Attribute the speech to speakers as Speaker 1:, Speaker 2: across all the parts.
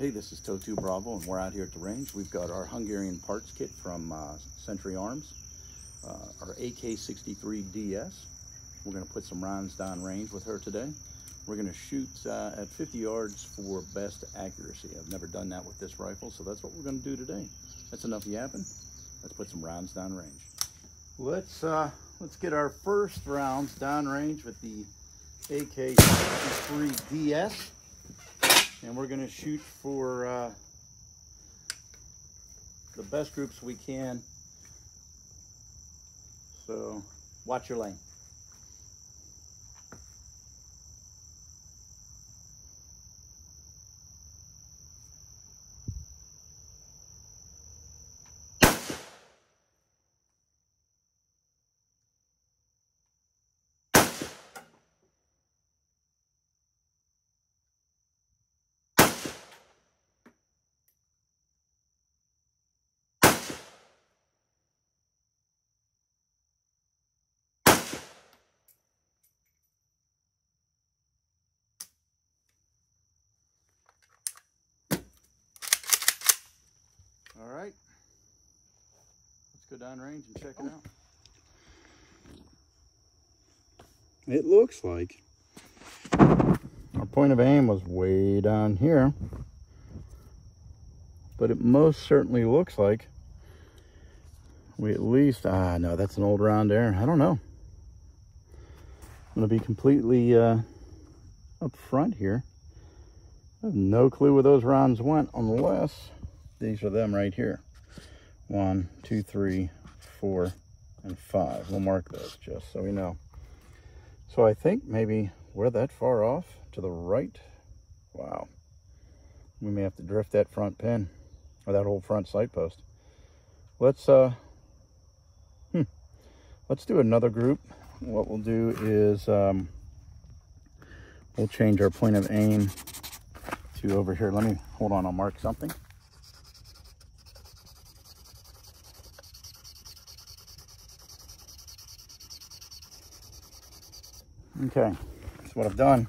Speaker 1: Hey, this is TOW II Bravo, and we're out here at the range. We've got our Hungarian parts kit from uh, Century Arms, uh, our AK-63DS. We're going to put some rounds down range with her today. We're going to shoot uh, at 50 yards for best accuracy. I've never done that with this rifle, so that's what we're going to do today. That's enough yapping. Let's put some rounds down range. Let's uh, let's get our first rounds down range with the AK-63DS and we're going to shoot for uh, the best groups we can. So watch your lane. All right. Let's go down range and check it out. It looks like our point of aim was way down here. But it most certainly looks like we at least, ah, no, that's an old round there. I don't know. I'm going to be completely uh, up front here. I have no clue where those rounds went unless these are them right here. One, two, three, four, and five. We'll mark those just so we know. So I think maybe we're that far off to the right. Wow. We may have to drift that front pin or that whole front sight post. Let's uh hmm, let's do another group. What we'll do is um we'll change our point of aim to over here. Let me hold on, I'll mark something. Okay, that's what I've done.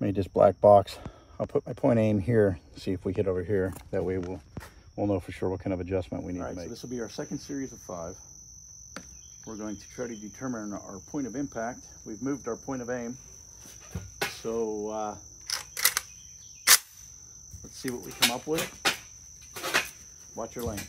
Speaker 1: Made this black box. I'll put my point aim here, see if we hit over here. That way we'll we'll know for sure what kind of adjustment we need to make. So this will be our second series of five. We're going to try to determine our point of impact. We've moved our point of aim. So uh, let's see what we come up with. Watch your lane.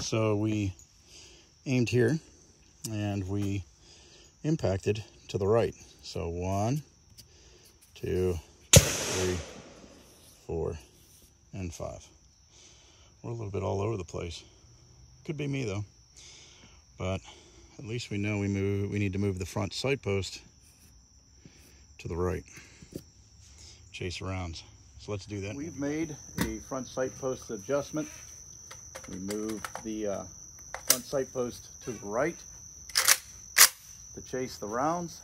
Speaker 1: So we aimed here and we impacted to the right. So one, two, three, four, and five. We're a little bit all over the place. Could be me though, but at least we know we move. We need to move the front sight post to the right. Chase around. So let's do that. We've made a front sight post adjustment we move the uh, front sight post to the right to chase the rounds.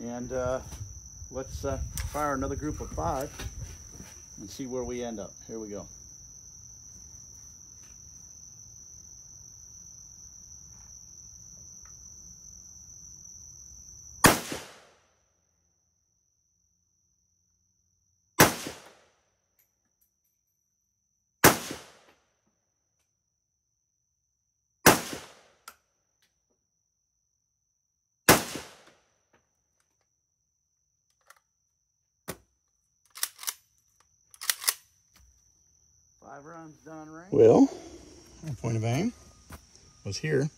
Speaker 1: And uh, let's uh, fire another group of five and see where we end up. Here we go. Five rounds done range. Well, our point of aim was here.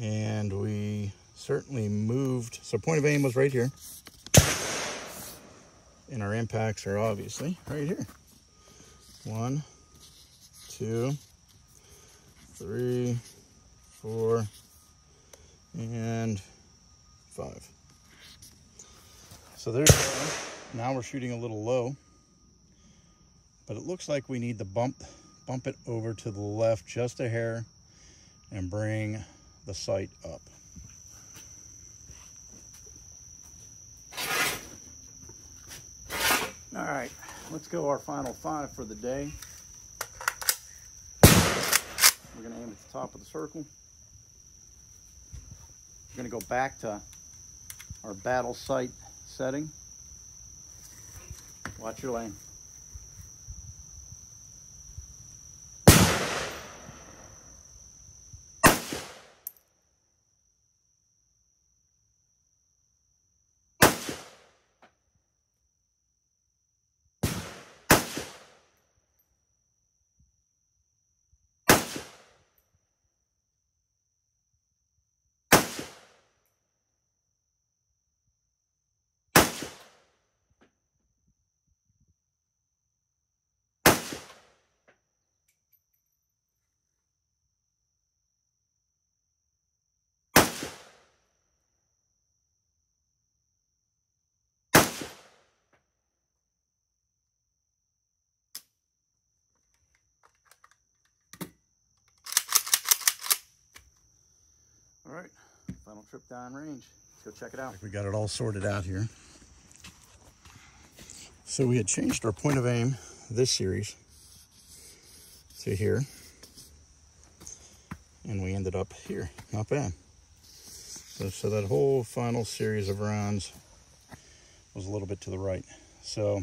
Speaker 1: And we certainly moved. So point of aim was right here. And our impacts are obviously right here. One, two, three, four, and five. So there's now we're shooting a little low, but it looks like we need to bump bump it over to the left just a hair and bring the sight up. All right, let's go our final five for the day. We're gonna aim at the top of the circle. We're gonna go back to our battle sight setting. Watch your lane. Right, final trip down range. Let's go check it out. We got it all sorted out here. So we had changed our point of aim this series to here. And we ended up here. Not bad. So, so that whole final series of rounds was a little bit to the right. So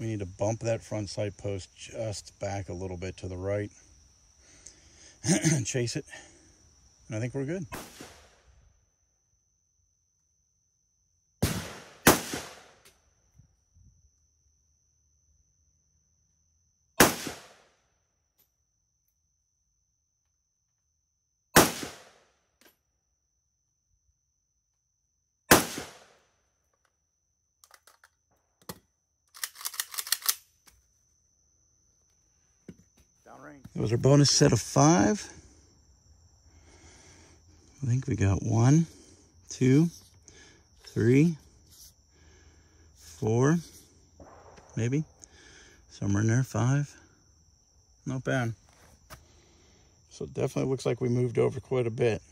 Speaker 1: we need to bump that front sight post just back a little bit to the right. And chase it I think we're good. That was our bonus set of five. I think we got one, two, three, four, maybe. Somewhere there, five. Not bad. So it definitely looks like we moved over quite a bit.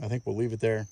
Speaker 1: I think we'll leave it there.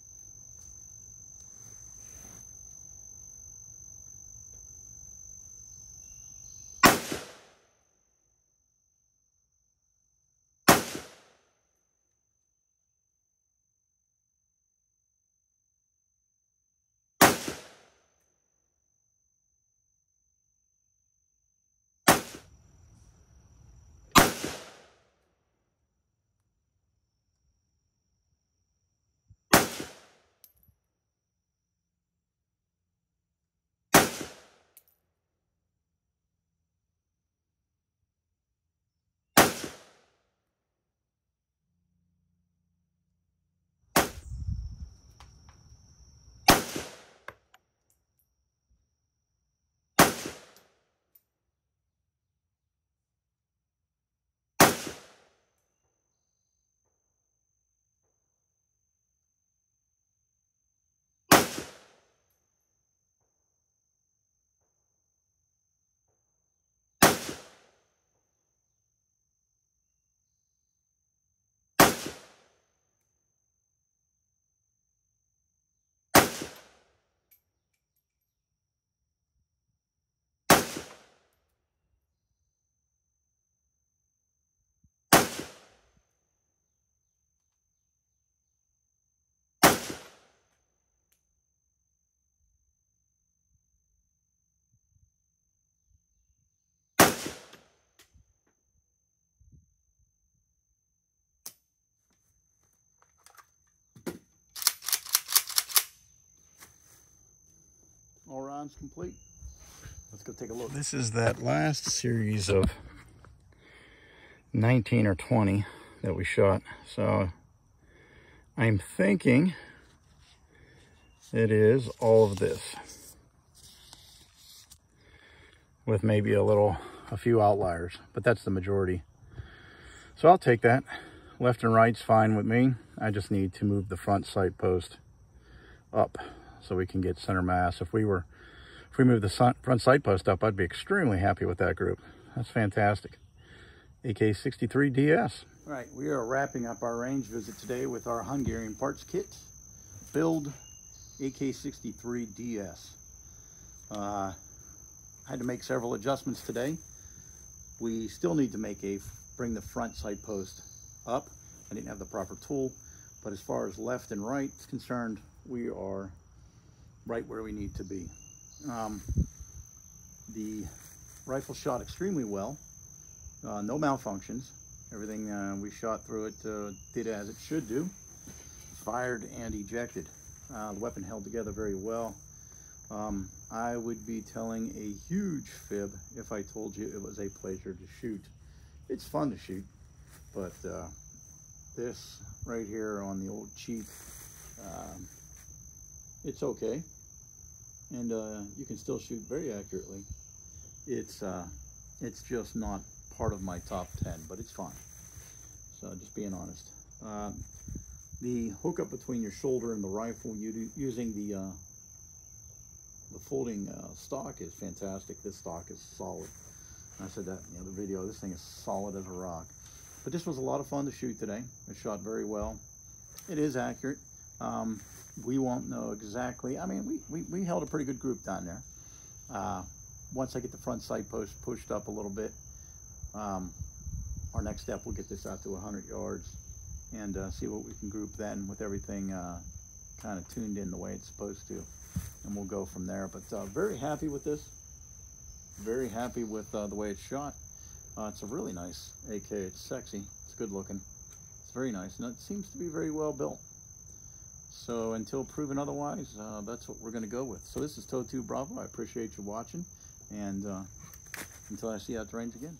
Speaker 1: Complete. Let's go take a look. This is that last series of 19 or 20 that we shot. So I'm thinking it is all of this. with maybe a little, a few outliers, but that's the majority. So I'll take that. Left and right's fine with me. I just need to move the front sight post up so we can get center mass. If we were, if we move the front sight post up, I'd be extremely happy with that group. That's fantastic. AK63DS. All right, we are wrapping up our range visit today with our Hungarian parts kit. Build AK63DS. Uh, had to make several adjustments today. We still need to make a, bring the front sight post up. I didn't have the proper tool, but as far as left and right is concerned, we are right where we need to be. Um, the rifle shot extremely well, uh, no malfunctions. Everything uh, we shot through it uh, did as it should do, fired and ejected. Uh, the weapon held together very well. Um, I would be telling a huge fib if I told you it was a pleasure to shoot. It's fun to shoot, but uh, this right here on the old cheap, um, it's okay. And uh, you can still shoot very accurately. It's, uh, it's just not part of my top 10, but it's fine. So just being honest. Uh, the hookup between your shoulder and the rifle using the uh, the folding uh, stock is fantastic. This stock is solid. I said that in the other video. This thing is solid as a rock. But this was a lot of fun to shoot today. It shot very well. It is accurate. Um, we won't know exactly. I mean, we, we, we held a pretty good group down there. Uh, once I get the front sight post pushed up a little bit, um, our next step, we'll get this out to 100 yards and uh, see what we can group then with everything uh, kind of tuned in the way it's supposed to. And we'll go from there. But uh, very happy with this. Very happy with uh, the way it's shot. Uh, it's a really nice AK. It's sexy. It's good looking. It's very nice. And it seems to be very well built. So until proven otherwise, uh, that's what we're going to go with. So this is TOW II Bravo. I appreciate you watching. And until I see you at the range again.